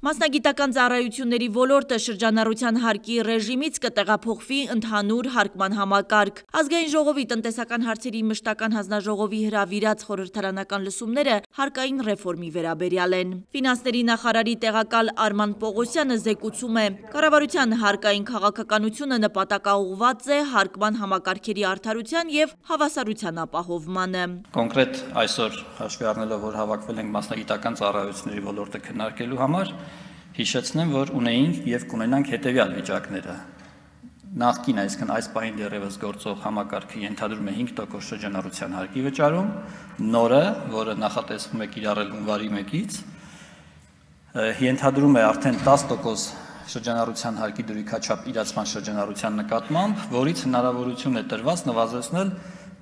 Մասնագիտական ծառայությունների ոլորտը շրջանառության հարկի ռեժիմից կտեղափոխվի ընդհանուր հարկման համակարգ։ Ազգային ժողովի տնտեսական հարցերի մշտական հանձնաժողովի հրավիրած խորհրդարանական լսումները հարկային ռեֆորմի վերաբերյալ են։ Ֆինանսների նախարարի տեղակալ Արման Պողոսյանը զեկուցում է. կառավարության հարկային քաղաքականությունը նպատակաուղղված է հարկման համակարգերի արդարության եւ հավասարության ապահովմանը։ Կոնկրետ այսօր հաշվի առնելով, որ հավաքվել ենք մասնագիտական ծառայությունների ոլորտը քննարկելու համար, հիշեցնեմ, որ ունեինք եւ կունենանք հետեւյալ վիճակները։ Նախկին, այսինքն այս պահին դեռևս գործող համակարգը ենթադրում է 5% շրջանառության հարկի վճարում, նորը, որը նախատեսվում է կիրառել հունվարի 1-ից, ենթադրում է արդեն 10% շրջանառության հարկի դրույքաչափ իրացման շրջանառության նկատմամբ, որից հնարավորություն է տրված նվազեցնել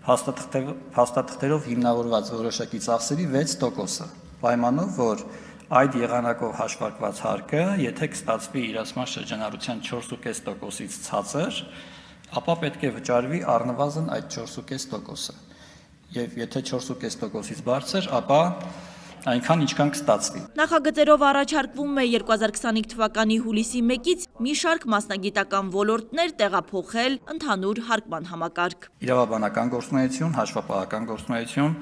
փաստաթղթերով հիմնավորված որոշակի ծախսերի 6%-ը, պայմանով, որ այդ եղանակով հաշվարկված հարկը, եթե կստացվի իրացման շրջանառության 4.5%-ից ցածր, ապա պետք է վճարվի առնվազն այդ 4.5%-ը։ Եվ եթե 4.5%-ից բարձր, ապա այնքան ինչքան կստացվի։ Նախագծերով առաջարկվում է 2025 թվականի հուլիսի 1-ից մի շարք մասնագիտական ոլորտներ տեղափոխել ընդհանուր հարկման համակարգ։ Իրավաբանական գործունեություն, հաշվապահական գործունեություն,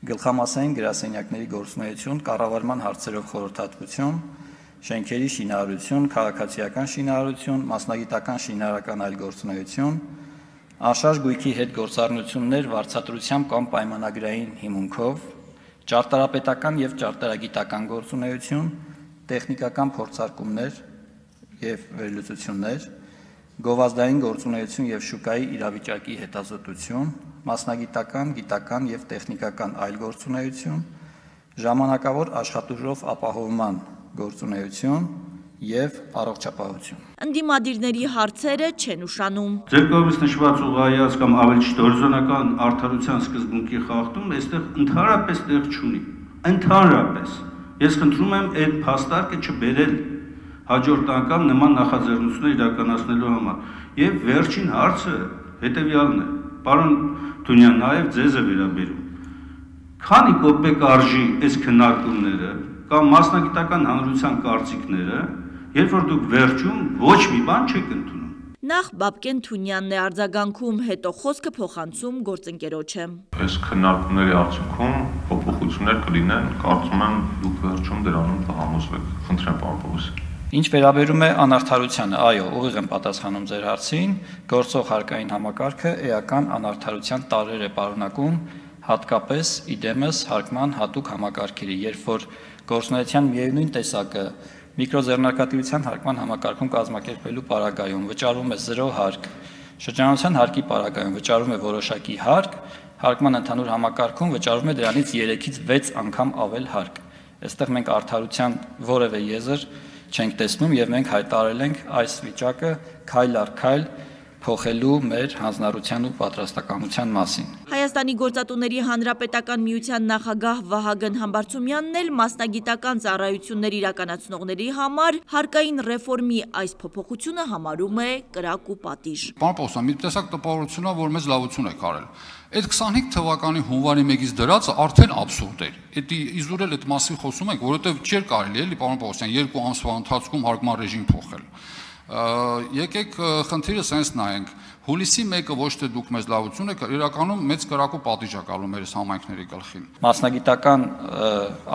գլխամասային գրասենյակների գործունեություն, կառավարման հարցերով խորհրդատվություն, շենքերի շինարարություն, քաղաքացիական շինարարություն, մասնագիտական շինարարական այլ գործունեություն, անշարժ գույքի հետ գործառնություններ վարձատրությամբ կամ պայմանագրային հիմունքով, ճարտարապետական եւ ճարտարագիտական գործունեություն, տեխնիկական փորձարկումներ եւ վերլուծություններ, գովազդային գործունեություն եւ շուկայի իրավիճակի հետազոտություն, մասնագիտական, գիտական եւ տեխնիկական այլ գործունեություն, ժամանակավոր աշխատուժով ապահովման գործունեություն եւ առողջապահություն։ Ընդդիմադիրների հարցերը չեն ուշանում։ Ձեր կողմից նշված ուղղայած կամ ավելի ճիշտ հորիզոնական արդարության սկզբունքի խախտում այստեղ ընդհանրապես տեղ չունի։ Ընդհանրապես։ Ես խնդրում եմ այդ փաստարկը չբերել հաջորդ անգամ նման նախաձեռնություններ իրականացնելու համար։ Եվ վերջին հարցը հետեւյալն է։ Պարոն Թունյան, նաև ձեզ է վերաբերում։ Քանի կոպեկ արժի այս քննարկումները կամ մասնագիտական հանրության կարծիքները, երբ որ դուք վերջում ոչ մի բան չեք ընդունում։ Նախ Բաբկեն Թունյանն է արձագանքում, հետո խոսքը փոխանցում գործընկերոջը։ Այս քննարկումների արդյունքում փոփոխություններ կլինեն, կարծում եմ դուք վերջում դրանում կհամոզվեք։ Խնդրեմ, պարոն Պողոսյան։ Ինչ վերաբերում է անարթարությանը, այո, ուղիղ եմ պատասխանում ձեր հարցին, գործող հարկային համակարգը էական անարթարության տարեր է պարունակում, հատկապես իդեմս հարկման հատուկ համակարգերի, երբ որ գործունեության միևնույն տեսակը միկրոձեռնարկատիրության հարկման համակարգում կազմակերպելու պարագայում վճարվում է 0 հարկ, շրջանառության հարկի պարագայում վճարվում է որոշակի հարկ, հարկման ընդհանուր համակարգում վճարվում է դրանից 3-ից 6 անգամ ավել հարկ։ Այստեղ մենք արդարության որևէ եզր չենք տեսնում եւ մենք հայտարարել ենք այս վիճակը քայլ առ քայլ փոխելու մեր հանձնառության ու պատրաստակամության մասին։ Հայաստանի գործատուների հանրապետական միության նախագահ Վահագն Համբարձումյանն էլ մասնագիտական ծառայություններ իրականացնողների համար հարկային ռեֆորմի այս փոփոխությունը համարում է կրակ ու պատիժ։ Պարոն Պողոսյան, մի տեսակ տպավորություն է, որ մեզ լավություն է կարել։ Այդ 25 թվականի հունվարի 1-ից դրածը արդեն абսուրդ էր։ Դա իզուր էլ այդ մասին խոսում ենք, որովհետև չէր կարելի էլի պարոն Պողոսյան երկու ամսվա ընթացքում հարկման ռեժիմ փոխել։ Եկեք խնդիրը սենց նայենք։ Հուլիսի 1-ը ոչ թե դուք մեզ լավություն եք, իրականում մեծ կրակու պատիժ է կալում մեր համայնքների գլխին։ Մասնագիտական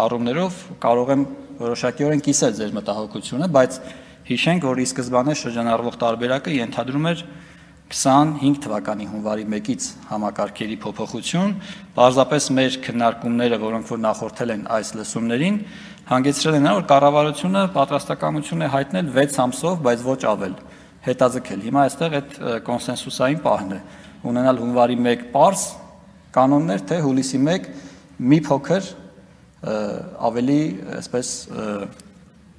առումներով կարող եմ որոշակիորեն կիսել ձեր մտահոգությունը, բայց հիշենք, որ ի սկզբանե շրջանառվող տարբերակը ենթադրում էր 25 թվականի հունվարի 1-ից համակարգերի փոփոխություն, պարզապես մեր քննարկումները, որոնք որ նախորդել են այս լսումներին, հանգեցրել են, որ կառավարությունը պատրաստակամություն է հայտնել 6 ամսով, բայց ոչ ավել հետաձգել։ Հիմա այստեղ այդ կոնսենսուսային պահն է. ունենալ հունվարի 1 པարս կանոններ, թե հուլիսի 1 մի փոքր ավելի, այսպես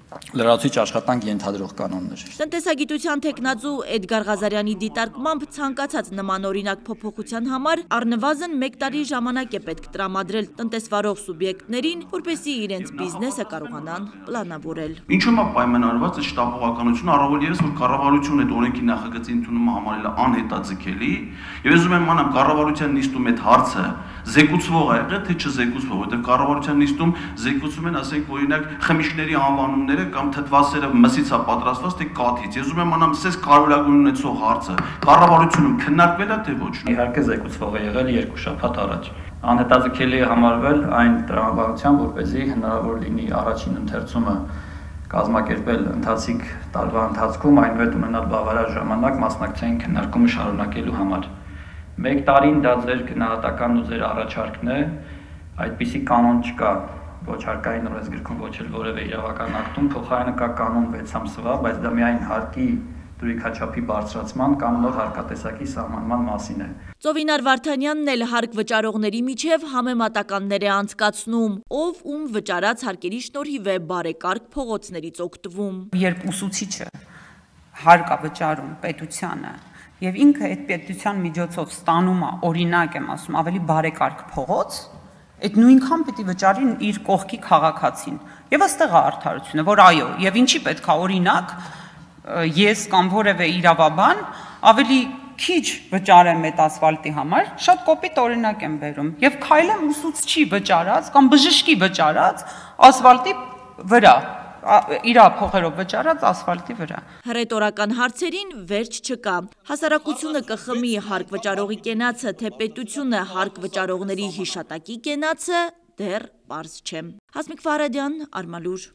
լրացուցիչ աշխատանք ենթադրող կանոններ։ Տնտեսագիտության տեխնազու Էդգար Ղազարյանի դիտարկմամբ ցանկացած նմանօրինակ փոփոխության համար առնվազն 1 տարի ժամանակ է պետք տրամադրել տնտեսվարող սուբյեկտներին, որպեսզի իրենց բիզնեսը կարողանան պլանավորել։ Ինչու՞ է պայմանավորված այդ շտապողականությունը, առավել ևս որ կառավարությունը այդ օրենքի նախագծի ընդունումը համարել է անհետաձգելի, եւ ես ուզում եմ մանամ կառավարության նիստում այդ հարցը զեկուցվող է եղել, թե չզեկուցվող, որովհետև կառավարության նիստում զեկուցում են, ասենք, օրինակ խմիչքների անվանումները կամ թթվասերը մսից է պատրաստված, թե կաթից։ Ես ուզում եմ անամ, սես կարևորագույն ունեցող հարցը կառավարությունում քննարկվել է թե ոչ։ Իհարկե զեկուցվող է եղել երկու շաբաթ առաջ անհետաձգելի համարվել այն տրամաբանությամբ, որպեսզի հնարավոր լինի առաջին ընթերցումը կազմակերպել ընթացիկ տարվա ընթացքում այնուհետ ունենալ բավարար ժամանակ մասնակցային քննարկումը շարունակելու համար։ Մեկ տարին դա ձեր գնահատականն ու ձեր առաջարկն է, այդպիսի կանոն չկա ոչ հարկային օրենսգրքում, ոչ էլ որևէ իրավական ակտում, փոխարենը կա կանոն 6 ամսվա, բայց դա միայն հարկի դրույքաչափի բարձրացման կամ նոր հարկատեսակի սահմանման մասին է։ Ծովինար Վարդանյանն էլ հարկ վճարողների միջև համեմատականներ է անցկացնում, ով ում վճարած հարկերի շնորհիվ է բարեկարգ փողոցներից օգտվում։ Երբ ուսուցիչը հարկ է վճարում պետությանը եւ ինքը այդ պետության միջոցով ստանում է, օրինակ եմ ասում, ավելի բարեկարգ փողոց, այդ նույնքան պիտի վճարին իր կողքի քաղաքացին։ Եվ ըստեղ է արդարությունը, որ այո, եւ ինչի պետք է օրինակ ես կամ որևէ իրավաբան ավելի քիչ վճարեմ այդ ասֆալտի համար, շատ կոպիտ օրինակ եմ բերում, եւ քայլեմ ուսուցչի վճարած կամ բժշկի վճարած ասֆալտի վրա իրա փողերով վճարած ասֆալտի վրա։ Հռետորական հարցերին վերջ չկա։ Հասարակությունը կխմի հարկ վճարողի կենացը, թե պետությունը հարկ վճարողների հիշատակի կենացը դեռ པարզ չէ։ Հասմիկ Ֆարադյան, Արմալուր